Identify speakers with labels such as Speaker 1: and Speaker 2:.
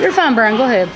Speaker 1: You're fine, Brian. Go ahead.